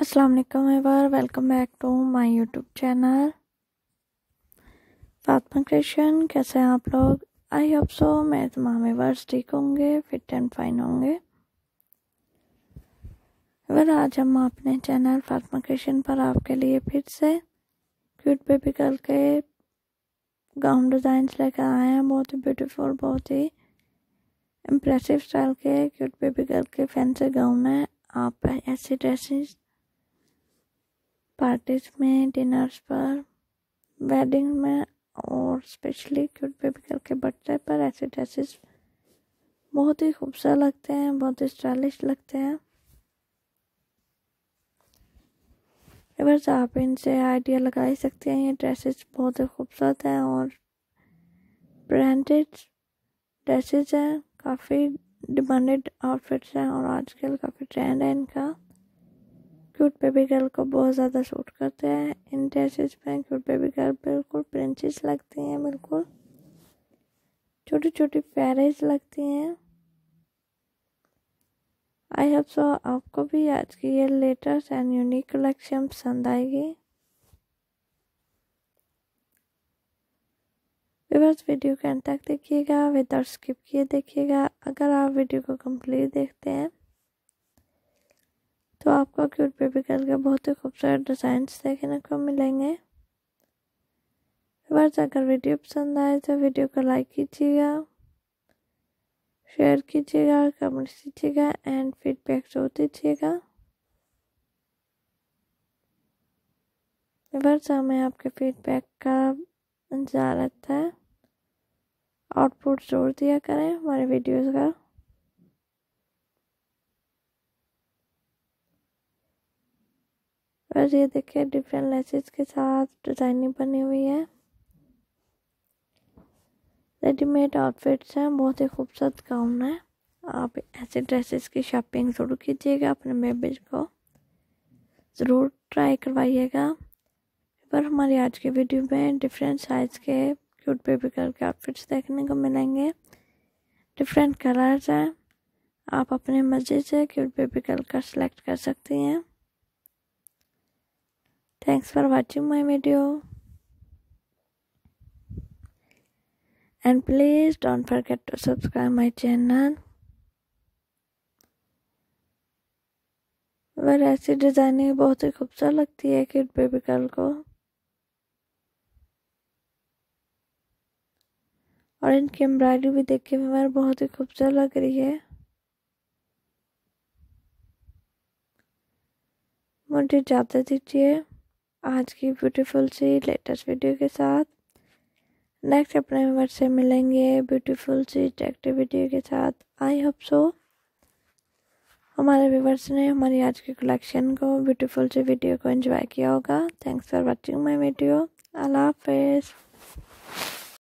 अस्सलाम वालेकुम ever welcome back to my YouTube channel Fatma creation कैसे हैं आप लोग? आई होप सो मैं तमाम एवर्स ठीक होंगे फिट एंड फाइन होंगे। एवर आज हम अपने चैनल फातमा क्रिएशन पर आपके लिए फिर से क्यूट बेबी गर्ल के गाउन डिज़ाइंस लेकर आए हैं। बहुत ही ब्यूटीफुल बहुत ही इम्प्रेसिव स्टाइल के क्यूट बेबी गर्ल के फैंसी गाउन है। आप ऐसी ड्रेसेस पार्टीज़ में, डिनर्स पर, वेडिंग में और स्पेशली क्यूट बेबी गर्ल के बर्थडे पर ऐसे ड्रेसेस बहुत ही खूबसूरत लगते हैं, बहुत ही स्टाइलिश लगते हैं। बस आप इनसे आइडिया लगा ही सकते हैं, ये ड्रेसेस बहुत ही खूबसूरत हैं और ब्रांडेड ड्रेसेस हैं, काफ़ी डिमांडेड आउटफिट्स हैं और आजकल काफ़ी ट्रेंड है इनका। क्यूट बेबी गर्ल को बहुत ज़्यादा सूट करते हैं। इन ड्रेसेस में क्यूट बेबी गर्ल, बिल्कुल प्रिंसेस लगती हैं, बिल्कुल। छोटी छोटी पैरेज लगती हैं। आई होप सो आपको भी आज की ये लेटेस्ट एंड यूनिक कलेक्शन पसंद आएगी। बस वीडियो के अंत तक देखिएगा विदाउट स्किप किए देखिएगा। अगर आप वीडियो को कंप्लीट देखते हैं आपको क्यूट बेबी गर्ल के बहुत ही खूबसूरत डिज़ाइन देखने को मिलेंगे। बस अगर वीडियो पसंद आए तो वीडियो को लाइक कीजिएगा शेयर कीजिएगा कमेंट कीजिएगा एंड फीडबैक ज़रूर दीजिएगा। बस हमें आपके फीडबैक का इंतज़ार रहता है। आउटपुट जोड़ दिया करें हमारे वीडियोज़ का। और ये देखिए डिफरेंट लेसेस के साथ डिज़ाइनिंग बनी हुई है। रेडीमेड आउटफिट्स हैं, बहुत ही खूबसूरत गाउन है। आप ऐसे ड्रेसेस की शॉपिंग ज़रूर कीजिएगा अपने बेबीज को। ज़रूर ट्राई करवाइएगा। पर हमारी आज की वीडियो में डिफरेंट साइज़ के क्यूट बेबी गर्ल के आउटफिट्स देखने को मिलेंगे। डिफरेंट कलर्स हैं। आप अपने मर्ज़ी से क्यूट बेबी गर्ल का सिलेक्ट कर सकती हैं। Thanks for watching my video. And please don't forget to subscribe my channel. वह ऐसी डिज़ाइनिंग बहुत ही खूबसूरत लगती है किड बेबी गर्ल को और इनकी एम्ब्रॉयडरी भी देखने में बहुत ही खूबसूरत लग रही है मुझे ज़्यादा दीजिए आज की ब्यूटीफुल सी लेटेस्ट वीडियो के साथ। नेक्स्ट अपने मेंबर से मिलेंगे ब्यूटीफुल सी टेक्टिव वीडियो के साथ। आई होप सो हमारे व्यूवर्स ने हमारी आज की कलेक्शन को ब्यूटीफुल सी वीडियो को एंजॉय किया होगा। Thanks for watching my video अल्लाह हाफिज़।